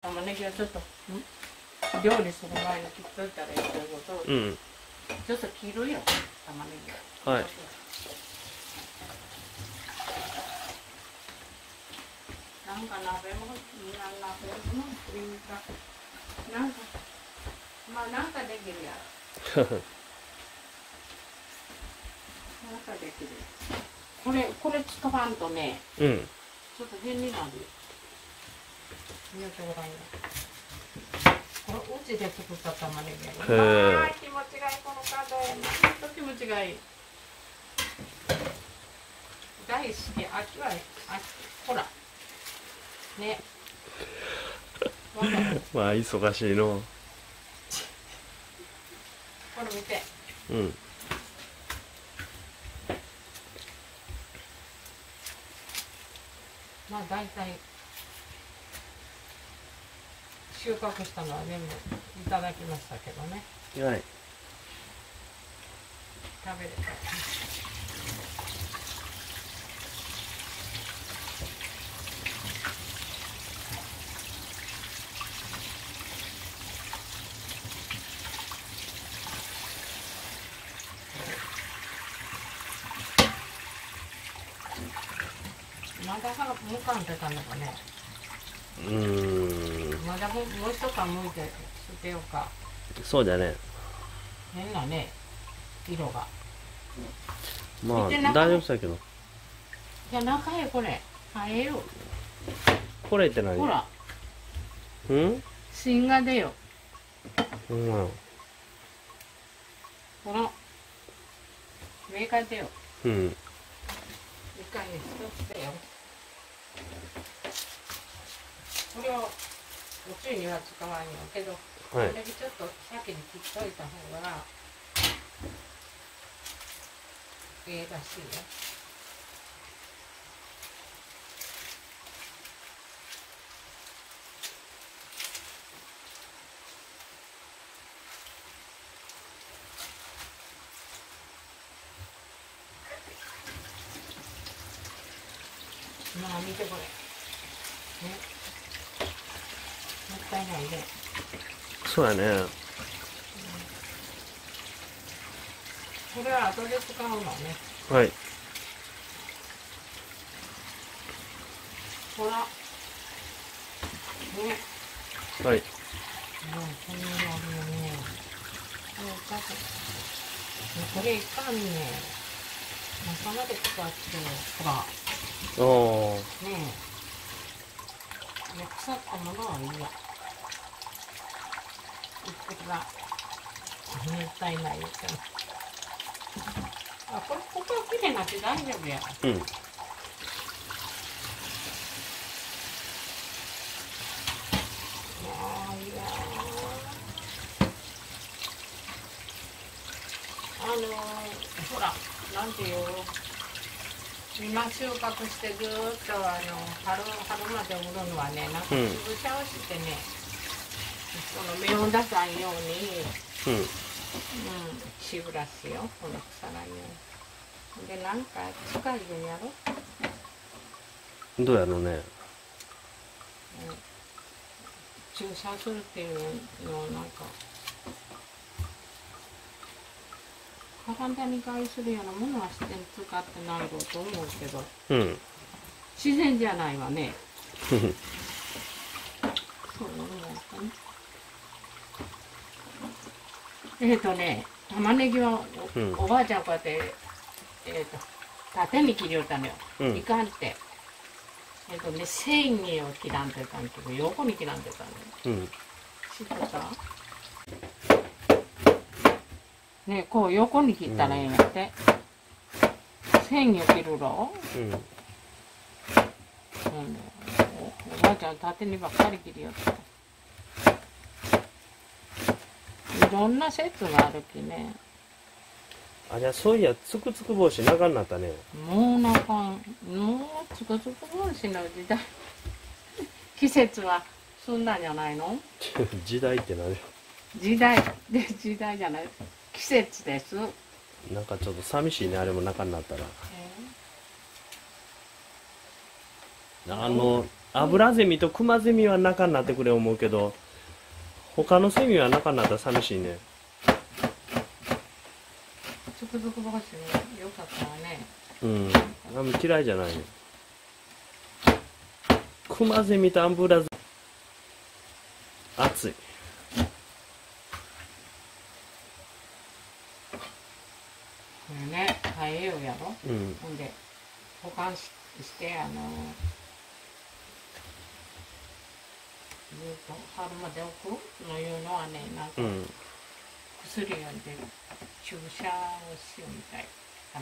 玉ねぎはちょっとん料理する前に切っといたらいいけどうん。ちょっと切るよ。玉ねぎはい。なんか鍋もな鍋もなんかまあなんかできるやろ。なんかできる。これこれ使わんとねうん。ちょっと変になるよ見てごらんよこれうちで作った玉ねぎやねへえあ気持ちがいいこのカードやな気持ちがいい大好き秋は秋ほらねまあ忙しいの。これ見てうん。まあ大体収穫したのは全部いただきましたけどね。はい。食べれた。まだはむかんでたのかね。うーんまだももう一缶むいて捨てようか。そうだね。変なね色が。まあ大丈夫だけど。じゃあ中へこれ入るこれって何？ほら。うん？芯が出よう。ん。この上から出よう。ん。一回ね一つ出よこれを宇宙には使わんよけど、こはい。れだけちょっと先に切っといた方がええらしいよ。まあ見てこれねもったいないねそうやね。これは後で使うのね。はい。ほら。ね。はい。もうこんなのねもうちょっともうこれいかんね。中まで使ってほら。おー。ねえ。腐ったものはいいや。いくら、もったいないよってあ、これ、ここは綺麗になって大丈夫や。うんあのー、ほら、なんていう今収穫してずーっとあの春春まで売るのはね、なんかうん潰し合わせてね、その芽を出さんように、うん。うん、しぶらすよ、この腐らんように。で、なんか近いんやろ？どうやろうね。注射するっていうのをなんか体に害するようなものはして使ってないろうと思うけど。うん。自然じゃないわね そう思うかねえっ、とね玉ねぎはお,、うん。おばあちゃんこうやってえっ、と縦に切りよったのよ、うん。いかんって。えっ、とね繊維を切らんといかんけど横に切らんといかんのよ。うん。知ってた？ねこう横に切ったらええんやって、繊維を切るろ、うん。うん、おおばあちゃん縦にばっかり切りよったいろんな説があるきね。あじゃあそういやつくつく帽子長になったね。もうなんかもうつくつく帽子の時代。季節はそんなんじゃないの？時代って何？時代。で時代じゃない。季節です、えなんかちょっと寂しいねあれも中になったら。あのアブラゼミとクマゼミは中になってくれ思うけど、他のセミはなったら寂しいね。つくづくかったわねうん。あんま嫌いじゃないね。クマゼミとアンブラゼミ。暑い。これね耐えようやろうん。ほんで保管ししてあのずっと春まで置くのいうのはねなんかうん。薬をで注射をしようみたいあ。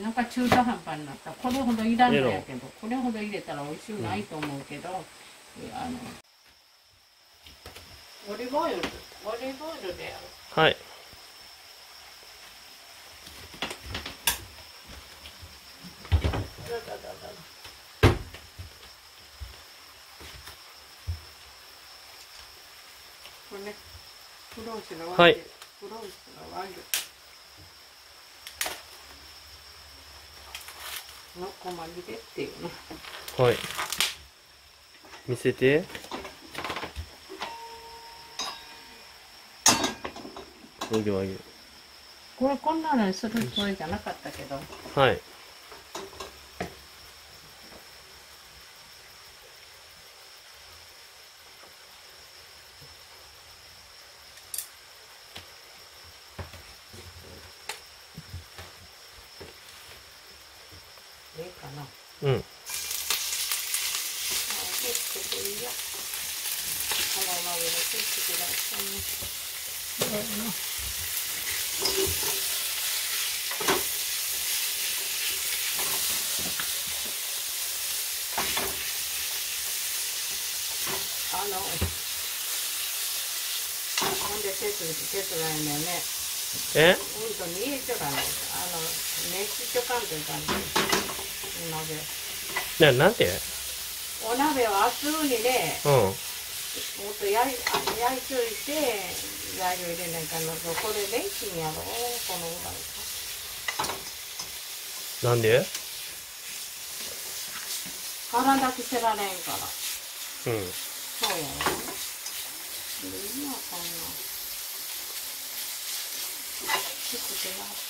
なんか中途半端になった。これほどいらんのやけどこれほど入れたら美味しくないと思うけど、えあのオリーブオイルオリーブオイルでやるはい。これねフロースのはいフロースのワイルの細切れっていうのはい。見せて。これこんなのにするつもりじゃなかったけどはい。ええかなうん。あ結構いいやこのままで結構くださいねこれのあのほんで手伝手伝いのね。え？うんと逃げちゃうからねあの熱しちょかんといかんと鍋な、なんて？お鍋。を熱にね。うん。もっと焼い焼いといて材料入れないかんの。とこれレンチンやろこのぐらいなんで？体着せられんから。うん。そうやろで今こんなちょっと出ます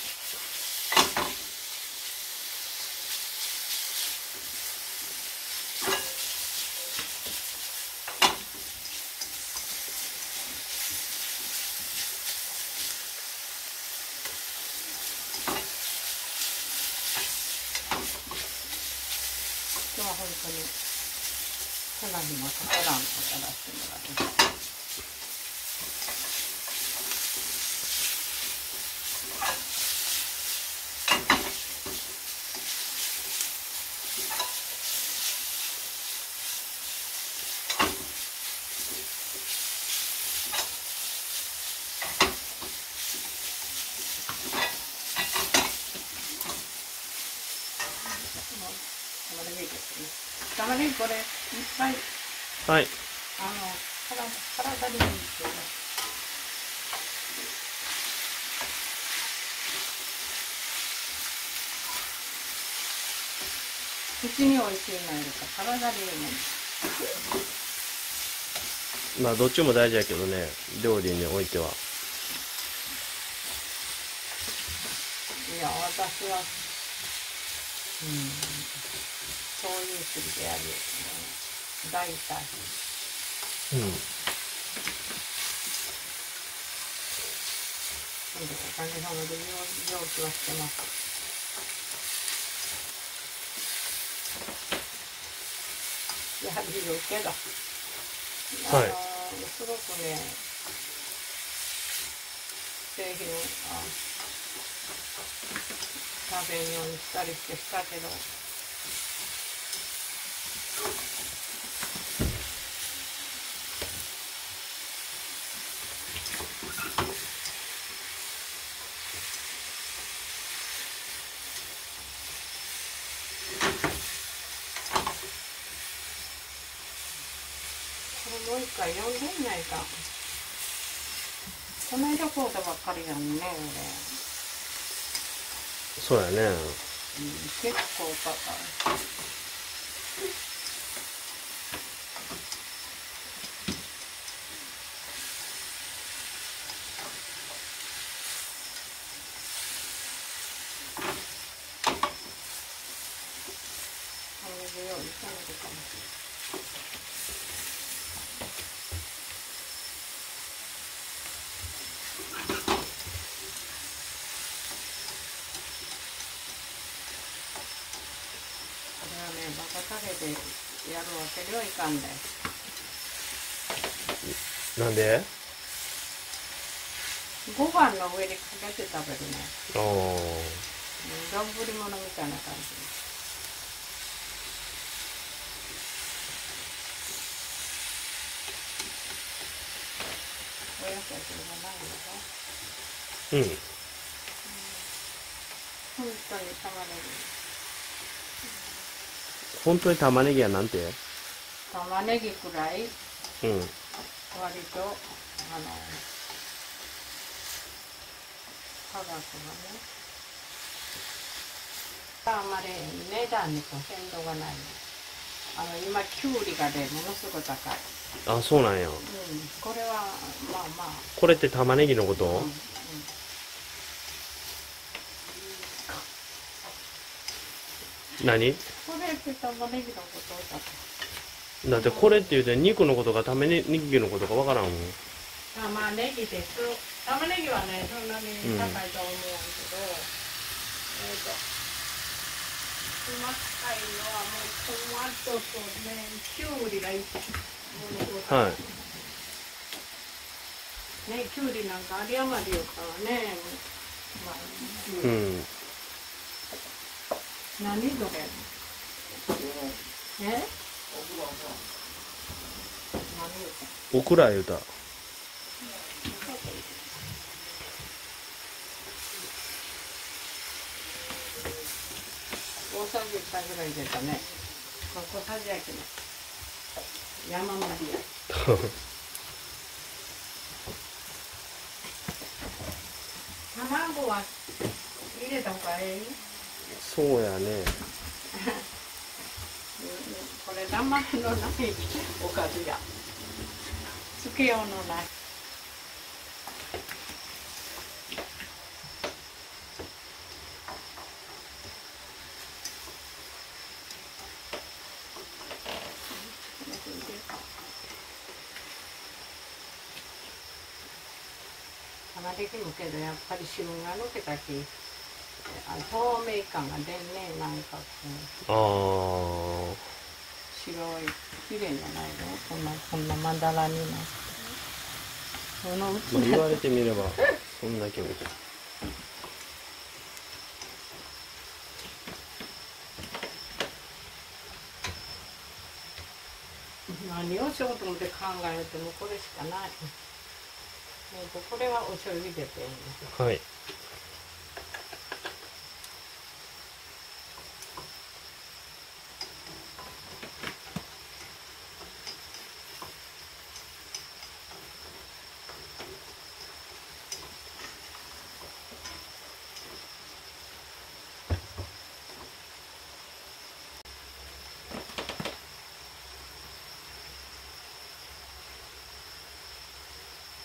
今日は本当に花にもかからんとからしてもらって玉ねぎですね玉ねぎこれいっぱいはい。あの体体にいいですよね口に美味しいのよりか体にいいもんまあ、どっちも大事やけどね。料理においては。いや私はうんすりでやる。大体うん。ほんでおかげさまで上上手はしてます。やはりいるけど、あのはいすごくね製品あ食べんようにしたりしてしたけどれもう回読んでんないか。この間こうたばっかりやんねそうやね。俺、うん、結構高い同じように炒めるかもこれはねバカタレでやるわけにはいかんねなんで？ご飯の上にかけて食べるね。ああ丼物みたいな感じ。お野菜それもないのか？うん。本当に玉ね本当に玉ねぎはなんてぎ玉ねぎくらい？うん。割とあの科学がね。あんまり値段にこう変動がない。のあの今きゅうりがねものすごく高い、あそうなんや。うん、これはまあまあ。これって玉ねぎのこと、うんうん。何？こだとだってこれって言うて肉のことか玉ねぎのことかわからんもん。玉ねぎです玉ねぎはねそんなに高いと思うんやけど、えっ、と細かいのはもうトマトとねきゅうりがいいはい。ねきゅうりなんかあり余りよからね。まあ、ううんん。何それ？え？何オクラ言うた。大さじ1杯ぐらい入れたね。小さじやけど山盛りや。卵は入れた方がええそうやね これ生のないおかずやつけようのない玉ねぎもけどやっぱり汁が抜けたきあ透明感が出んねなんかこう。ああ白い綺麗じゃないのこんなこんなまだらになって。そのまあ、言われてみればそんな気持ち何をしようと思って考えてもこれしかない。えーとこれはお醤油入れてんですはい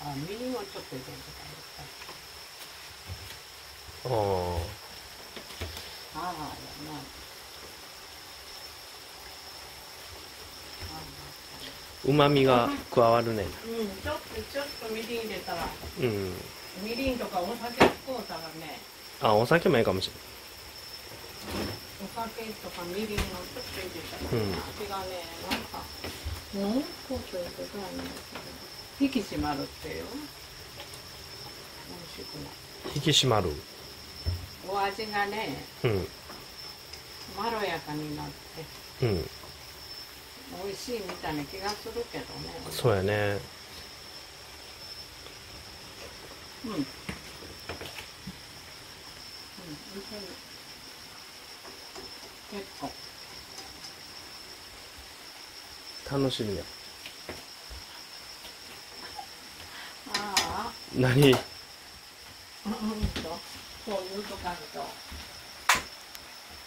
あみりんをちょっと入れてああたああやなうまみが加わるねうんちょっとちょっとみりん入れたらうんみりんとかお酒使うたらねあお酒もいいかもしお酒とかみりんをちょっと入れたら、うん味がねなんか濃厚ということはね引き締まるっていう。美味しくない。引き締まる。お味がねうん。まろやかになって。うん。美味しいみたいな気がするけどね。そうやね。うん。うん。結構楽しみや何？うんとそう言うとかんと。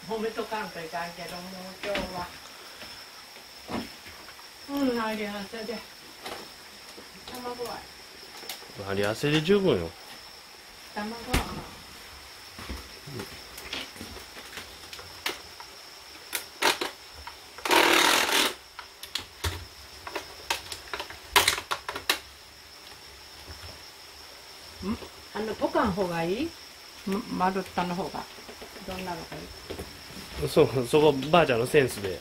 褒めとかんといかんけどもう今日は。うんありゃせで。卵は。あり汗で十分よ。卵は。んあの溶かん方がいい？ん丸太の方が。どんなのがいい？そうそこばあちゃんのセンスで。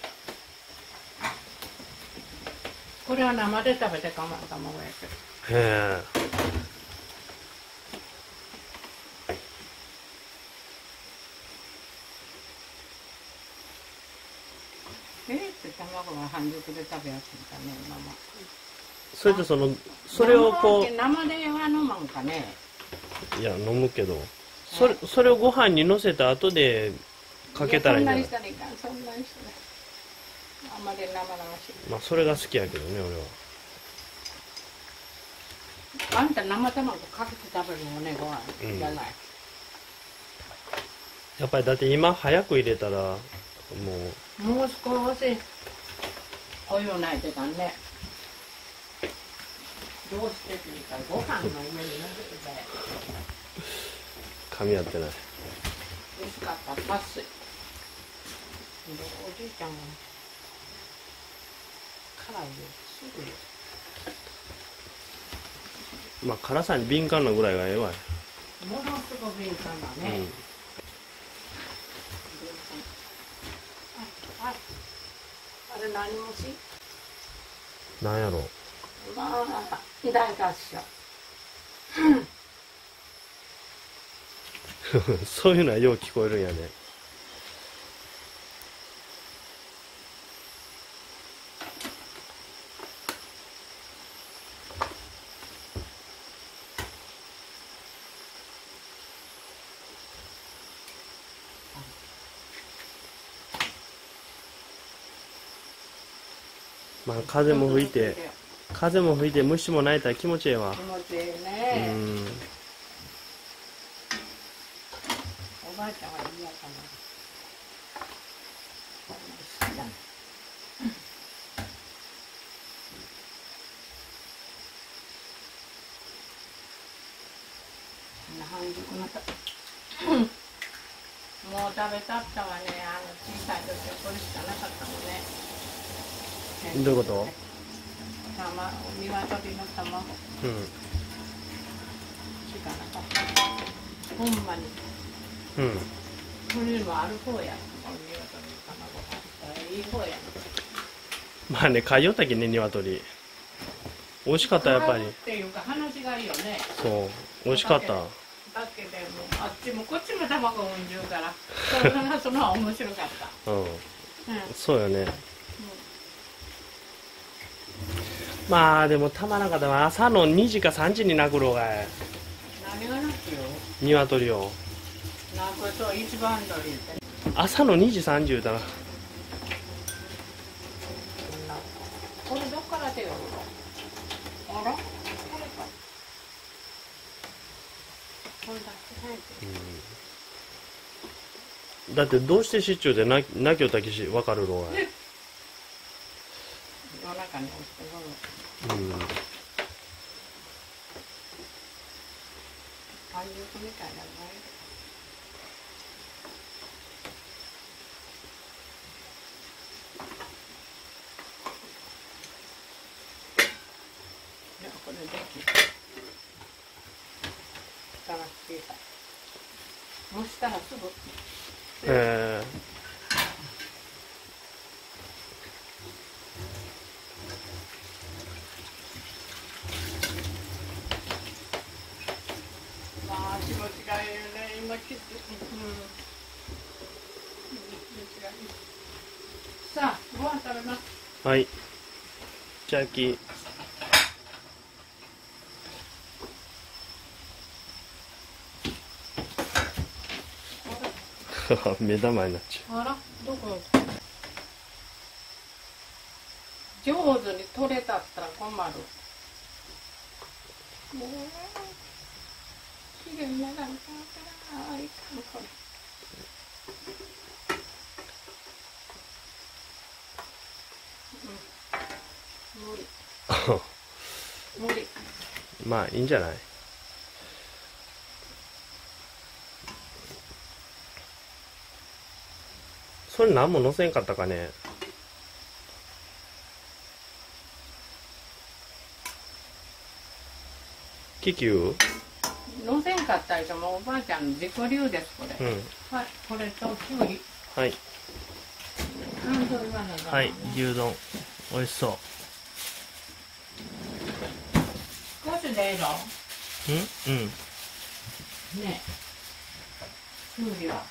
これは生で食べてかまん卵やけどへえ。卵が半熟で食べやすいんかねママそれでそのそれをこ生生では飲まんかね。ういや飲むけど。それそれをご飯にのせた後でかけたらいいんじゃない？やそんなにしたらいかん。そんなにしたらあんまり生々しい。まあそれが好きやけどね俺は。あんた生卵かけて食べるのねご飯、うんじゃないやっぱりだって今早く入れたらもう。もう少しお湯ないといかんねどうしてって言ったらご飯の上にのせて噛み合ってない。美味しかった。パス。おじいちゃんが辛いよ。すぐ。よまあ辛さに敏感なぐらいがええわ。い、ものすごく敏感だね、あああれ何もしうん、なんやろまあ大合唱そういうのはよう聞こえるんやね。まあ風も吹いて。風も吹いて虫も鳴いたら気持ちええわ。気持ちいいうん。ね、おばあちゃんは嫌かな好きだ半熟のたもう食べたったわね。あの小さい時はこれしかなかったもんね。どういうこと？卵鶏の卵うん。しかなかった。ほんまに。うん。これもある方や。鶏の卵あったらいい方や。まあね買いよったきね鶏。美味しかったやっぱり。っていうか話がいいよね。そう。美味しかった。だけでもあっちもこっちも卵産んじゅうから。それがその面白かった。うん。うん。そうよねまあでもたまらんかったわ朝の2時か3時に泣くろがい。何がなくよ？鶏を。なんかそう一番鳥朝の2時3時言うたらこんなこれどっからあらこれかこれだけないとだってどうしてシチューで泣き泣きよったきし分かるろが。い 夜中に起きてごめんうん半熟みたいなのないいやこれできる蓋が小さい蒸したらすぐ。えまあ気持ちがいいよね。今切って。うん。気持ちがいい。さあご飯食べます。ー、はい。じゃあき 目玉になっちゃあらどこ？上手に取れたったら困る。ねえ綺麗にならんかんからあいかんこれ。うん。無理。無理。まあいいんじゃない？それ何も載せんかったかね？気球？乗せんかったりともおばあちゃんの自己流ですこれ、うん。はいこれときゅうりはい。はい牛丼。美味しそう。少しでええの？うん？うん。ねきゅうりは